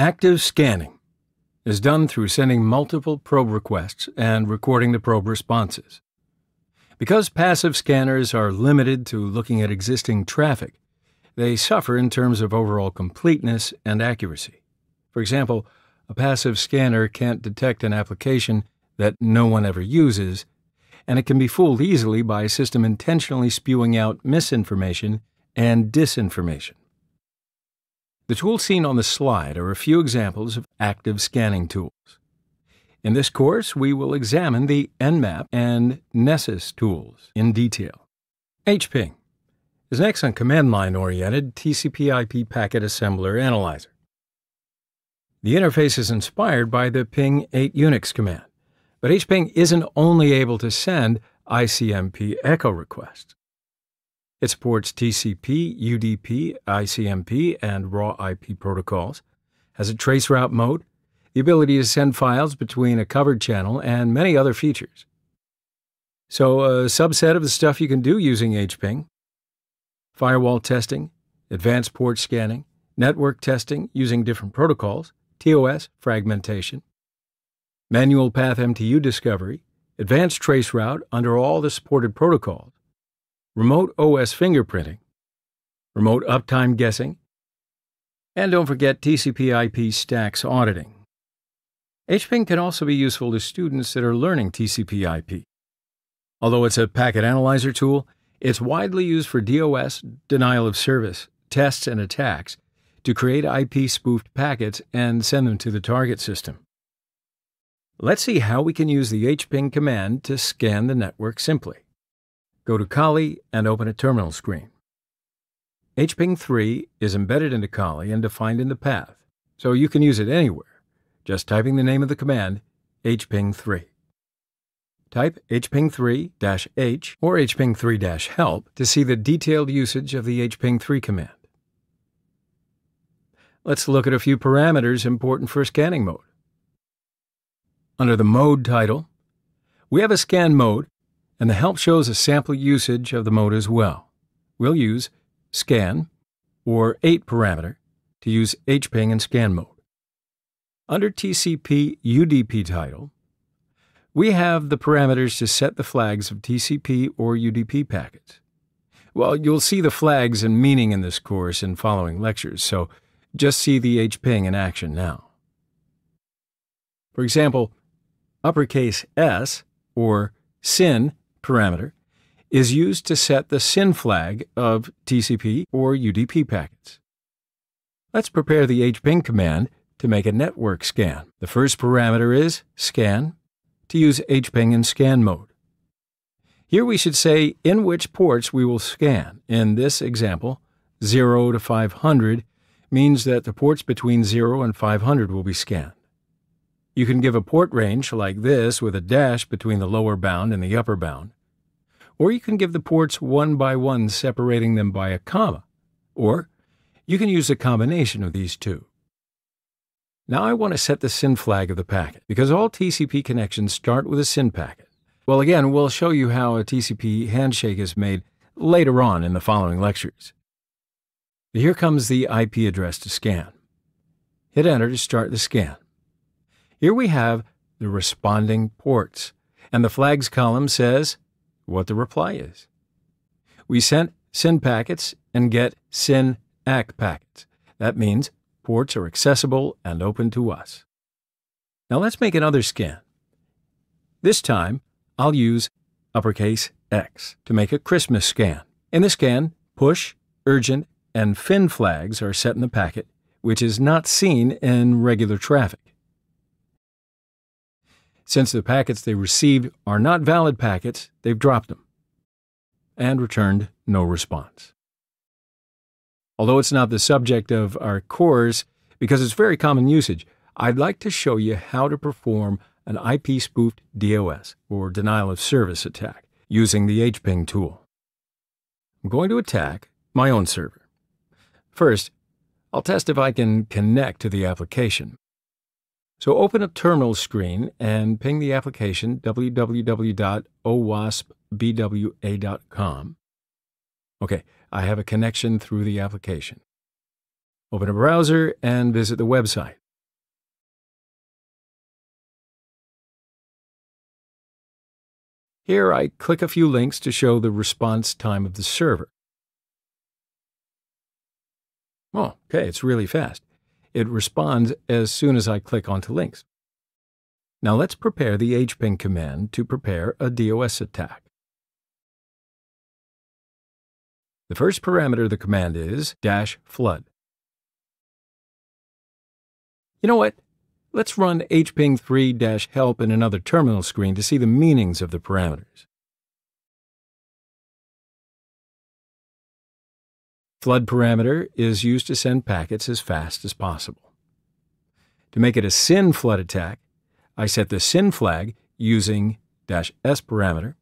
Active scanning is done through sending multiple probe requests and recording the probe responses. Because passive scanners are limited to looking at existing traffic, they suffer in terms of overall completeness and accuracy. For example, a passive scanner can't detect an application that no one ever uses, and it can be fooled easily by a system intentionally spewing out misinformation and disinformation. The tools seen on the slide are a few examples of active scanning tools. In this course, we will examine the Nmap and Nessus tools in detail. HPing is an excellent command line oriented TCP IP packet assembler analyzer. The interface is inspired by the ping 8 Unix command, but HPing isn't only able to send ICMP echo requests. It supports TCP, UDP, ICMP, and raw IP protocols, has a traceroute mode, the ability to send files between a covered channel, and many other features. So, a subset of the stuff you can do using HPing firewall testing, advanced port scanning, network testing using different protocols, TOS fragmentation, manual path MTU discovery, advanced traceroute under all the supported protocols, remote OS fingerprinting, remote uptime guessing, and don't forget TCP IP stacks auditing. HPing can also be useful to students that are learning TCP IP. Although it's a packet analyzer tool, it's widely used for DOS, denial of service, tests, and attacks to create IP spoofed packets and send them to the target system. Let's see how we can use the hping command to scan the network simply. Go to Kali and open a terminal screen. hping 3 is embedded into Kali and defined in the path, so you can use it anywhere just typing the name of the command, hping3. Type hping3-h or hping3-help to see the detailed usage of the hping3 command. Let's look at a few parameters important for scanning mode. Under the Mode title, we have a scan mode, and the help shows a sample usage of the mode as well. We'll use scan or 8 parameter to use hping and scan mode. Under TCP UDP title, we have the parameters to set the flags of TCP or UDP packets. Well, you'll see the flags and meaning in this course in following lectures, so just see the HPing in action now. For example, uppercase S, or SYN parameter, is used to set the SYN flag of TCP or UDP packets. Let's prepare the hping command to make a network scan. The first parameter is scan to use hping in scan mode. Here we should say in which ports we will scan. In this example, 0 to 500 means that the ports between 0 and 500 will be scanned. You can give a port range like this with a dash between the lower bound and the upper bound. Or you can give the ports one by one separating them by a comma. Or you can use a combination of these two. Now I want to set the SYN flag of the packet because all TCP connections start with a SYN packet. Well, again, we'll show you how a TCP handshake is made later on in the following lectures. Here comes the IP address to scan. Hit Enter to start the scan. Here we have the responding ports, and the flags column says what the reply is. We sent SYN packets and get SYN ACK packets. That means ports are accessible and open to us. Now let's make another scan. This time, I'll use uppercase X to make a Christmas scan. In the scan, push, urgent, and fin flags are set in the packet, which is not seen in regular traffic. Since the packets they received are not valid packets, they've dropped them and returned no response. Although it's not the subject of our course, because it's very common usage, I'd like to show you how to perform an IP spoofed DOS, or denial of service attack, using the HPing tool. I'm going to attack my own server. First, I'll test if I can connect to the application. So open a terminal screen and ping the application www.owaspbwa.com. Okay, I have a connection through the application. Open a browser and visit the website. Here I click a few links to show the response time of the server. Oh, okay, it's really fast. It responds as soon as I click onto links. Now let's prepare the hping command to prepare a DOS attack. The first parameter of the command is dash flood. You know what? Let's run hping3-help in another terminal screen to see the meanings of the parameters. Flood parameter is used to send packets as fast as possible. To make it a SYN flood attack, I set the SYN flag using "-s parameter.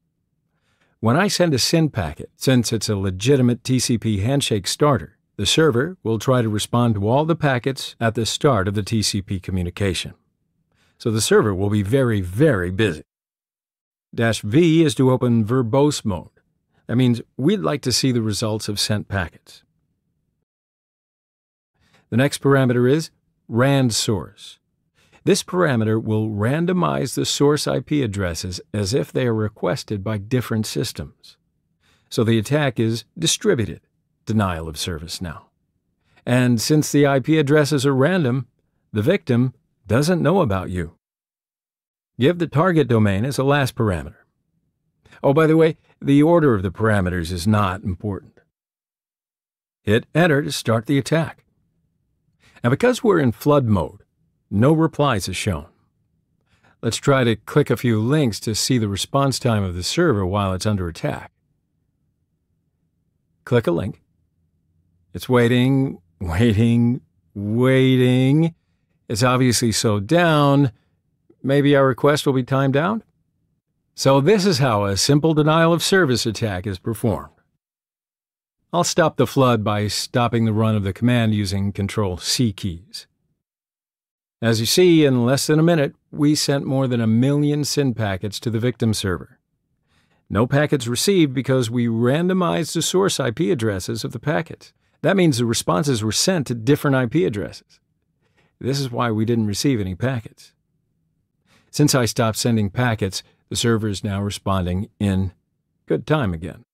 When I send a SYN packet, since it's a legitimate TCP handshake starter, the server will try to respond to all the packets at the start of the TCP communication. So the server will be very, very busy. Dash V is to open verbose mode. That means we'd like to see the results of sent packets. The next parameter is rand source. This parameter will randomize the source IP addresses as if they are requested by different systems. So the attack is distributed, denial of service now. And since the IP addresses are random, the victim doesn't know about you. Give the target domain as a last parameter. Oh, by the way, the order of the parameters is not important. Hit Enter to start the attack. Now, because we're in flood mode, no replies is shown. Let's try to click a few links to see the response time of the server while it's under attack. Click a link. It's waiting, waiting, waiting. It's obviously slowed down. Maybe our request will be timed out? So this is how a simple denial of service attack is performed. I'll stop the flood by stopping the run of the command using Control C keys. As you see, in less than a minute, we sent more than a million SYN packets to the victim server. No packets received because we randomized the source IP addresses of the packets. That means the responses were sent to different IP addresses. This is why we didn't receive any packets. Since I stopped sending packets, the server is now responding in good time again.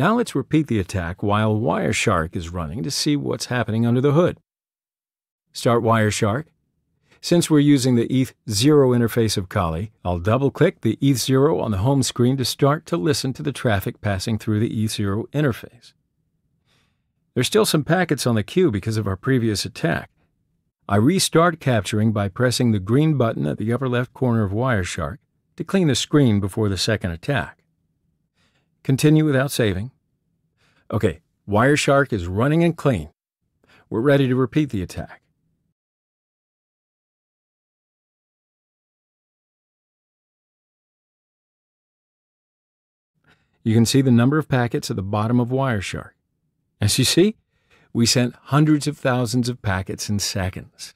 Now let's repeat the attack while Wireshark is running to see what's happening under the hood. Start Wireshark since we're using the ETH0 interface of Kali, I'll double-click the ETH0 on the home screen to start to listen to the traffic passing through the ETH0 interface. There's still some packets on the queue because of our previous attack. I restart capturing by pressing the green button at the upper left corner of Wireshark to clean the screen before the second attack. Continue without saving. Okay, Wireshark is running and clean. We're ready to repeat the attack. You can see the number of packets at the bottom of Wireshark. As you see, we sent hundreds of thousands of packets in seconds.